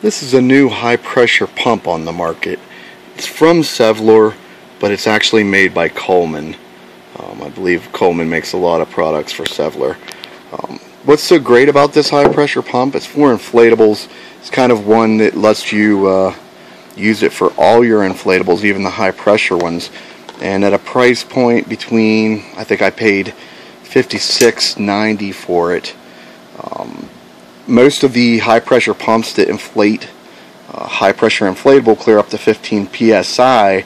This is a new high pressure pump on the market. It's from Sevylor, but it's actually made by Coleman. Um, I believe Coleman makes a lot of products for Sevylor. Um, what's so great about this high pressure pump? It's for inflatables. It's kind of one that lets you uh, use it for all your inflatables, even the high pressure ones. And at a price point between, I think I paid $56.90 for it. Um, most of the high pressure pumps that inflate uh, high pressure inflatable clear up to 15 psi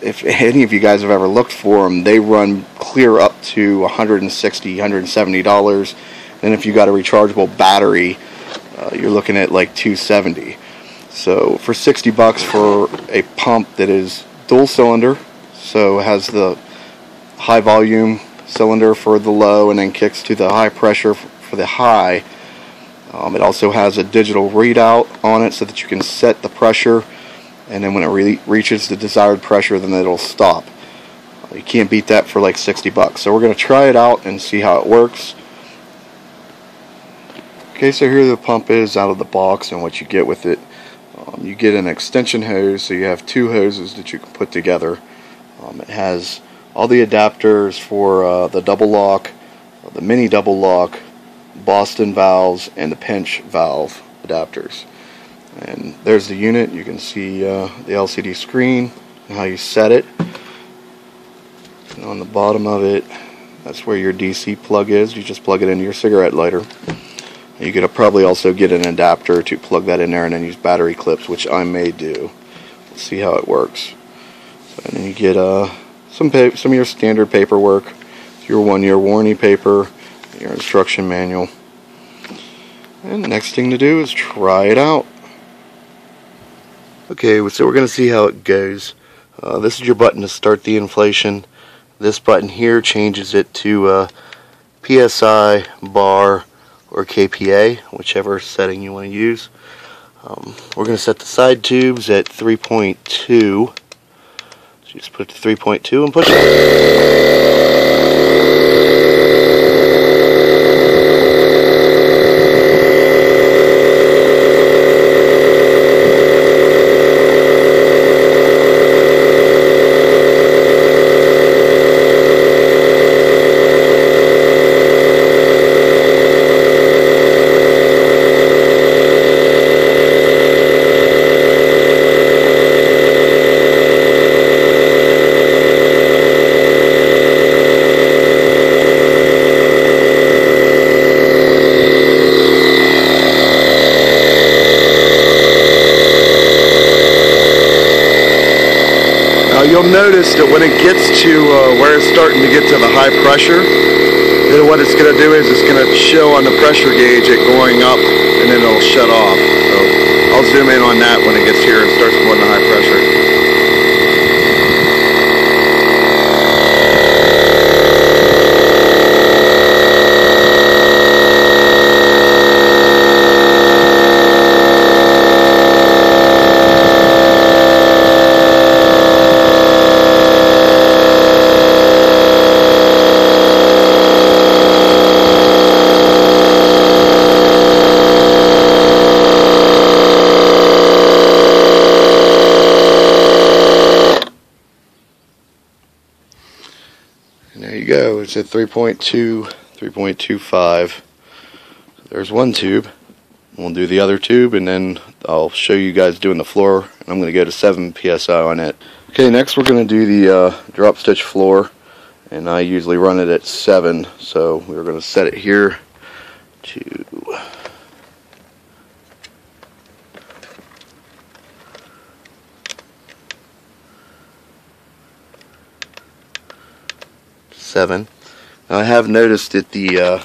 if any of you guys have ever looked for them they run clear up to 160 170 dollars. And if you got a rechargeable battery uh, you're looking at like 270 so for 60 bucks for a pump that is dual cylinder so has the high volume cylinder for the low and then kicks to the high pressure for the high um, it also has a digital readout on it so that you can set the pressure and then when it re reaches the desired pressure then it'll stop. Uh, you can't beat that for like 60 bucks. So we're going to try it out and see how it works. Okay, so here the pump is out of the box and what you get with it. Um, you get an extension hose, so you have two hoses that you can put together. Um, it has all the adapters for uh, the double lock, the mini double lock, Boston valves and the pinch valve adapters. And there's the unit. You can see uh, the LCD screen and how you set it. And on the bottom of it, that's where your DC plug is. You just plug it into your cigarette lighter. You could probably also get an adapter to plug that in there and then use battery clips, which I may do. Let's see how it works. So, and then you get uh, some some of your standard paperwork, your one-year warranty paper, your instruction manual. And the next thing to do is try it out. Okay, so we're going to see how it goes. Uh, this is your button to start the inflation. This button here changes it to uh, PSI, bar, or KPA, whichever setting you want to use. Um, we're going to set the side tubes at 3.2. So just put it to 3.2 and push it. You'll notice that when it gets to uh, where it's starting to get to the high pressure, then what it's going to do is it's going to show on the pressure gauge it going up and then it'll shut off. So I'll zoom in on that when it gets here and starts going to high pressure. And there you go. It's at 3.2, 3.25. There's one tube. We'll do the other tube and then I'll show you guys doing the floor. And I'm going to go to 7 psi on it. Okay, next we're going to do the uh, drop stitch floor. And I usually run it at 7. So we're going to set it here to seven. Now I have noticed that the uh,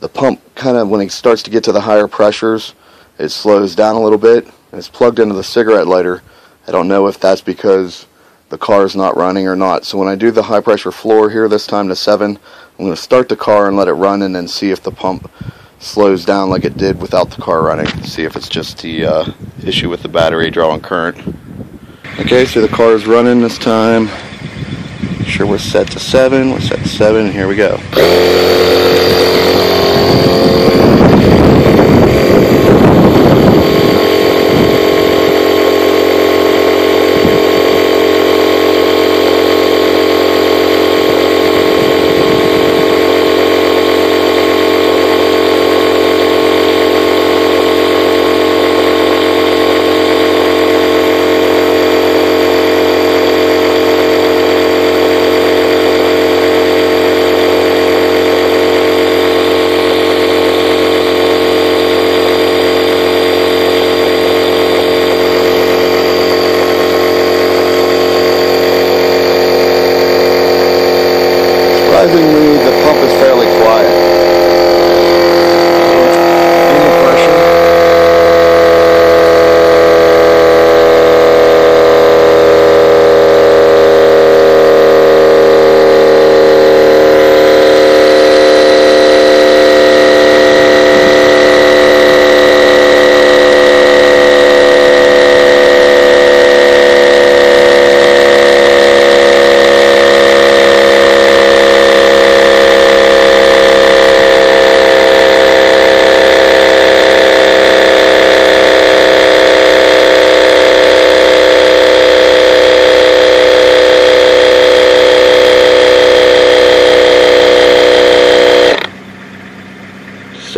the pump kind of when it starts to get to the higher pressures, it slows down a little bit. And it's plugged into the cigarette lighter. I don't know if that's because the car is not running or not. So when I do the high pressure floor here this time to 7, I'm going to start the car and let it run and then see if the pump slows down like it did without the car running. See if it's just the uh, issue with the battery drawing current. Okay, so the car is running this time sure we're set to 7. We're set to 7, and here we go.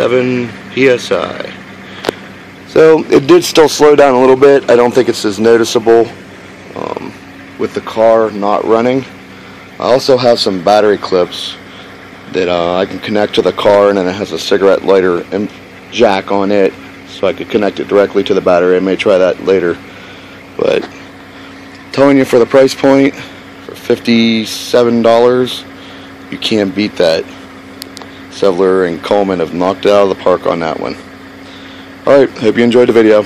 7 psi. So it did still slow down a little bit. I don't think it's as noticeable um, with the car not running. I also have some battery clips that uh, I can connect to the car and then it has a cigarette lighter jack on it so I could connect it directly to the battery. I may try that later. But telling you for the price point, for $57, you can't beat that. Sevylor and Coleman have knocked it out of the park on that one. Alright, hope you enjoyed the video.